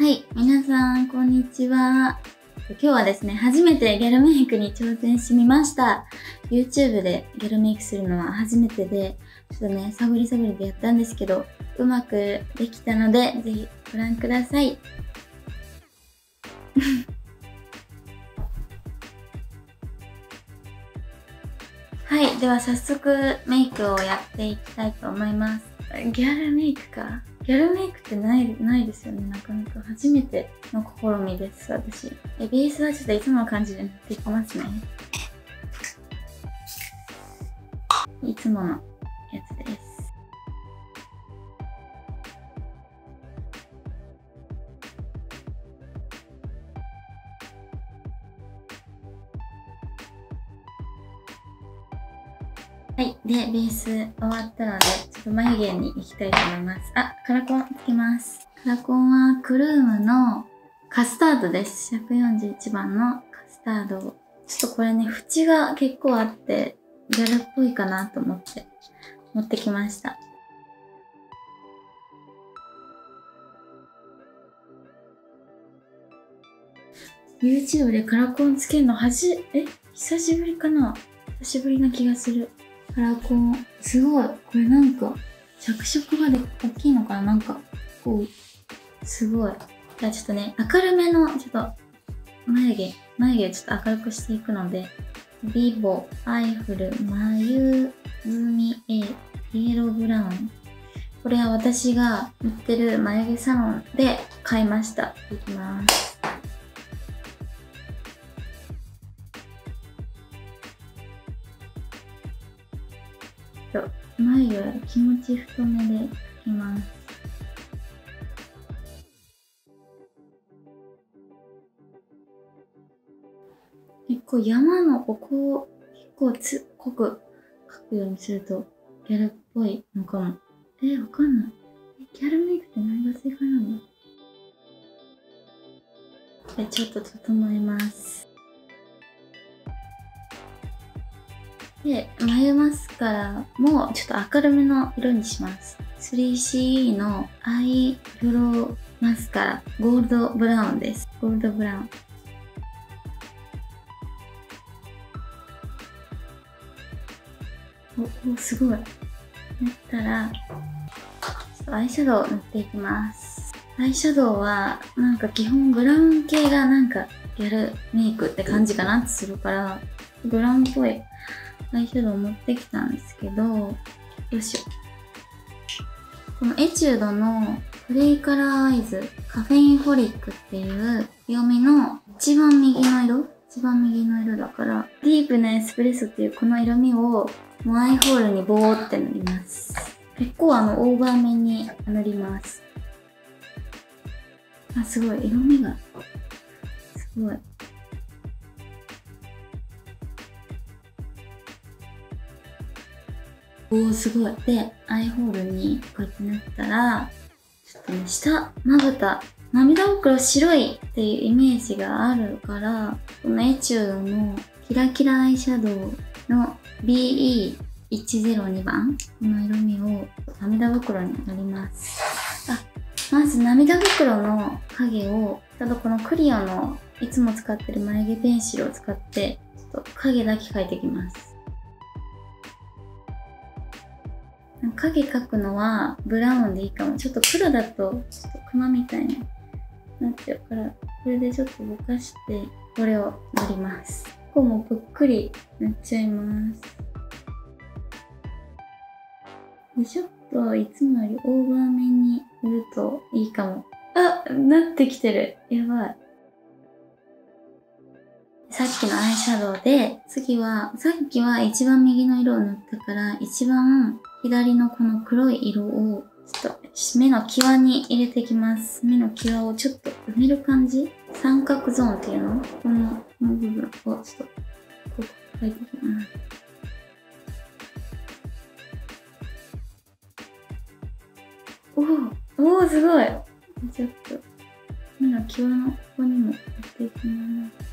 はい、皆さん、こんにちは。今日はですね、初めてギャルメイクに挑戦してみました。YouTube でギャルメイクするのは初めてで、ちょっとね、探り探りでやったんですけど、うまくできたので、ぜひご覧ください。はい、では早速メイクをやっていきたいと思います。ギャルメイクか。ギャルメイクってない、ないですよね。なかなか初めての試みです、私。え、ベースはちょっといつもの感じで塗っていきますね。いつものはい。で、ベース終わったので、ちょっと眉毛に行きたいと思います。あ、カラコンつけます。カラコンはクルームのカスタードです。141番のカスタード。ちょっとこれね、縁が結構あって、ギャルっぽいかなと思って持ってきました。YouTube でカラコンつけるのはじ、え？久しぶりかな？久しぶりな気がする。カラコン、すごい。これなんか、着色がで大きいのかな？なんか、こう、すごい。じゃあちょっとね、明るめの、ちょっと、眉毛、眉毛をちょっと明るくしていくので、ビボ、アイフル、眉み A、イエローブラウン。これは私が売ってる眉毛サロンで買いました。いきます。は気持ち太めで描きます。結構山のここを結構つ濃く描くようにするとギャルっぽいのかも。え、わかんない。えギャルメイクって何が正解なの？で、ちょっと整えます。で、眉マスカラもちょっと明るめの色にします。3CE のアイブロウマスカラ、ゴールドブラウンです。ゴールドブラウン。お、お、すごい。やったら、アイシャドウ塗っていきます。アイシャドウは、なんか基本ブラウン系がなんかギャルメイクって感じかなってするから、ブラウンっぽいアイシャドウ持ってきたんですけど、よいしょ。このエチュードのプレイカラーアイズカフェインホリックっていう色味の一番右の色一番右の色だから、ディープなエスプレッソっていうこの色味をもうアイホールにボーって塗ります。結構あのオーバーめに塗ります。あ、すごい。色味が、すごい。おー、すごい。で、アイホールにこうやって塗ったら、ちょっとね、下、まぶた、涙袋白いっていうイメージがあるから、このエチュードのキラキラアイシャドウの BE102 番、この色味を涙袋に塗ります。あ、まず涙袋の影を、ちょっとこのクリオのいつも使ってる眉毛ペンシルを使って、ちょっと影だけ描いていきます。影描くのはブラウンでいいかも。ちょっと黒だと、ちょっとクマみたいになっちゃうから、これでちょっとぼかして、これを塗ります。ここもぷっくり塗っちゃいます。でちょっといつもよりオーバーめに塗るといいかも。あ、なってきてる。やばい。さっきのアイシャドウで、次は、さっきは一番右の色を塗ったから、一番左のこの黒い色を、ちょっと目の際に入れていきます。目の際をちょっと埋める感じ？三角ゾーンっていうの？この、この部分をちょっと、ここ描いていきます。おおおすごいちょっと、目の際のここにもやっていきます。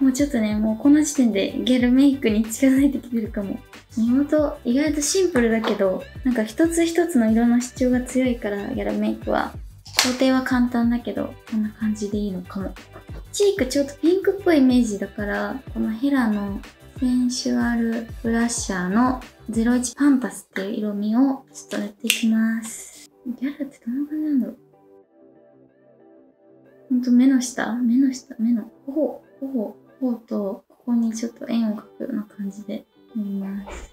もうちょっとね、もうこの時点でゲルメイクに近づいてきてるかも。目元意外とシンプルだけどなんか一つ一つの色の主張が強いからギャルメイクは工程は簡単だけどこんな感じでいいのかも。チークちょっとピンクっぽいイメージだからこのヘラのセンシュアルブラッシャーの01パンパスっていう色味をちょっと塗っていきます。ギャルってどんな感じなんだろう？ほんと目の下？目の下？目の頬？頬？頬とここにちょっと円を描くような感じで塗ります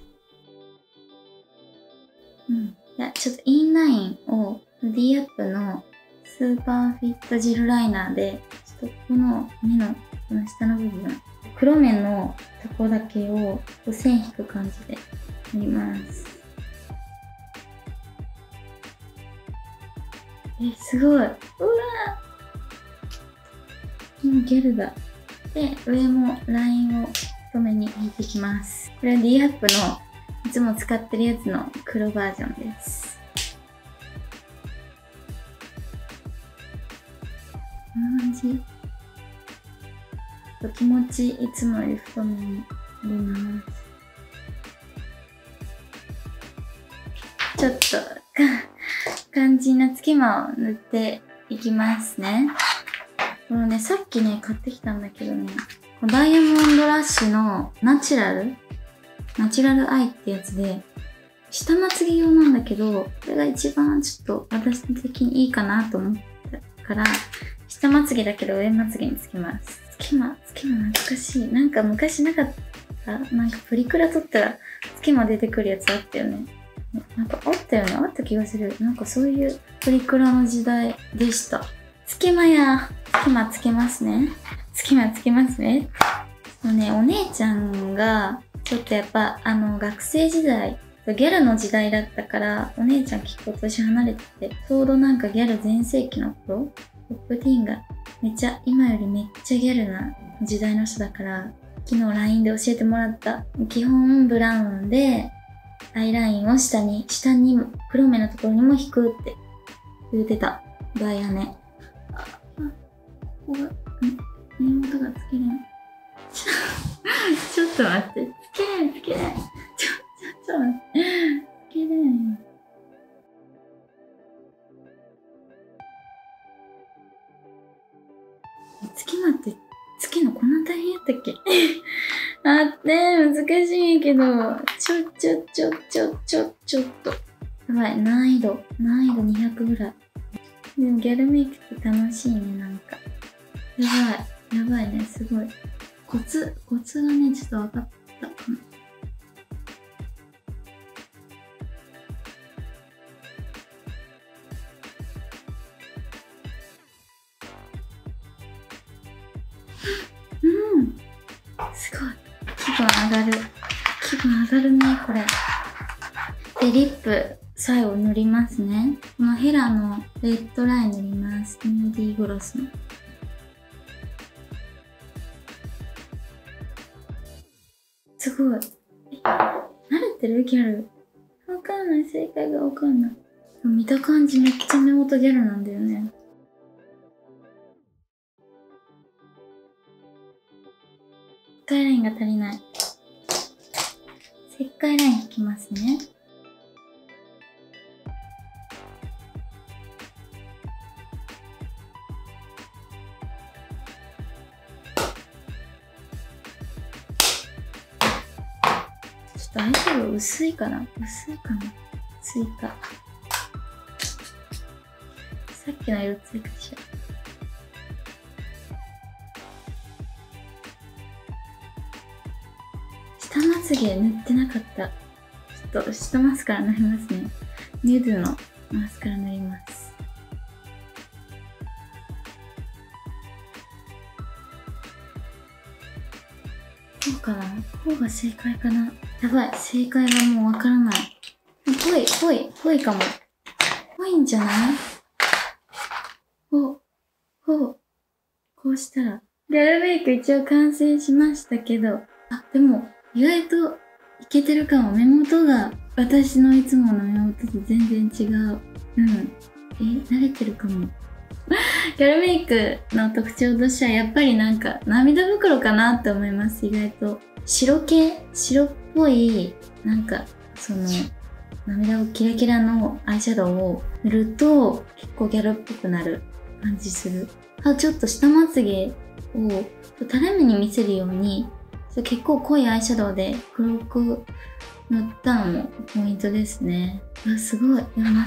うん。じゃちょっとインラインを D アップのスーパーフィットジルライナーでちょっとこの目のこの下の部分黒目のとこだけを線引く感じで塗ります。えすごい。うわもうギャルだ。で上もラインを太めに引いていきます。これは D アップのいつも使ってるやつの黒バージョンです。こんな感じ。気持ちいつもより太めになります。ちょっと肝心なつけまを塗っていきますね。このねさっきね買ってきたんだけどねダイヤモンドラッシュのナチュラルナチュラルアイってやつで下まつげ用なんだけどこれが一番ちょっと私的にいいかなと思ったから下まつげだけど上まつげにつけます。つけまつけま懐かしい。なんか昔なかったなんかプリクラ撮ったらつけま出てくるやつあったよね。なんかあったよね。あった気がする。なんかそういうプリクラの時代でした。つけまや。つけまつけますね。つけまつけますね。もうねお姉ちゃんがちょっとやっぱあの学生時代ギャルの時代だったからお姉ちゃん結構年離れててちょうどなんかギャル全盛期の頃ポップティーンがめっちゃ今よりめっちゃギャルな時代の人だから昨日 LINE で教えてもらった基本ブラウンでアイラインを下に下に黒目のところにも引くって言うてたバイアネこが目元がつけれん。ちょっと待ってつけれんつけれんちょちょっと待ってつけれんよ。月まってつけのこんな大変やったっけ？あって難しいけどちょちょちょちょちょちょっと。やばい難易度。難易度200ぐらい。でもギャルメイクって楽しいねなんか。やばい。やばいね。すごい。コツコツがねちょっと分かったかもうん。すごい。気分上がる。気分上がるねこれ。でリップ最後塗りますね。このヘラのレッドライン塗ります。ヌーディーグロスの。ってるギャル。わかんない。正解がわかんない。見た感じめっちゃ目元ギャルなんだよね。石灰ラインが足りない。石灰ライン引きますね。とアイシャドウ薄いかな。薄いかな。追加。さっきの色追加しよう。下まつげ塗ってなかった。ちょっと下マスカラ塗りますね。ヌードのマスカラ塗ります。こうかな。こうが正解かな。やばい、正解がもうわからない。ぽい、ぽい、ぽいかも。ぽいんじゃない？ほ、ほ。こうしたら。ギャルメイク一応完成しましたけど、あ、でも、意外といけてるかも。目元が私のいつもの目元と全然違う。うん。え、慣れてるかも。ギャルメイクの特徴としてはやっぱりなんか涙袋かなって思います。意外と。白系？白ぽいなんかその涙をキラキラのアイシャドウを塗ると結構ギャルっぽくなる感じする。あちょっと下まつげを垂れ目に見せるように結構濃いアイシャドウで黒く塗ったのもポイントですね。あすごい。でもな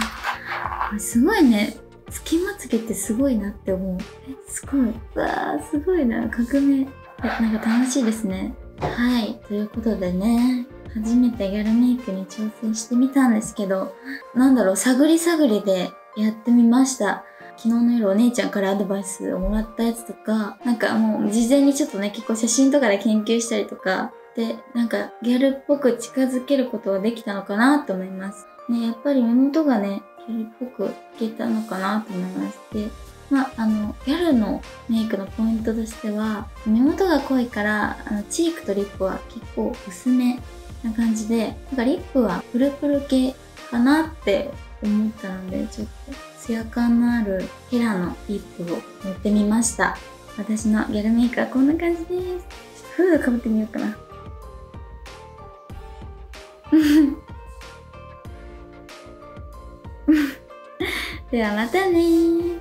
これすごいね。つきまつげってすごいなって思う。えすごい。うわーすごいな。革命。えなんか楽しいですねはいということでね初めてギャルメイクに挑戦してみたんですけどなんだろう探り探りでやってみました昨日の夜お姉ちゃんからアドバイスをもらったやつとか、なんかもう事前にちょっとね、結構写真とかで研究したりとか、で、なんかギャルっぽく近づけることができたのかなと思います。ね、やっぱり目元がね、ギャルっぽくいけたのかなと思います。で、まあ、あの、ギャルのメイクのポイントとしては、目元が濃いから、あのチークとリップは結構薄めな感じで、なんかリップはプルプル系かなって思ったので、ちょっとツヤ感のあるヘラのリップを塗ってみました。私のギャルメイクはこんな感じです。フードかぶってみようかな。ではまたね